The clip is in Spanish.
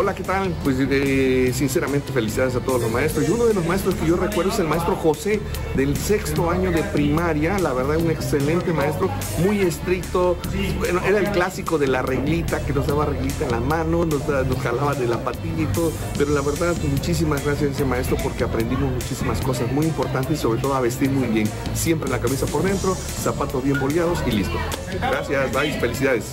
Hola, ¿qué tal? Pues eh, sinceramente felicidades a todos los maestros. Y uno de los maestros que yo recuerdo es el maestro José del sexto año de primaria. La verdad, un excelente maestro, muy estricto. Bueno, era el clásico de la reglita, que nos daba reglita en la mano, nos, nos jalaba de la patilla y todo. Pero la verdad, muchísimas gracias a ese maestro porque aprendimos muchísimas cosas muy importantes y sobre todo a vestir muy bien. Siempre la camisa por dentro, zapatos bien boleados y listo. Gracias, bye, felicidades.